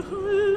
Hallelujah.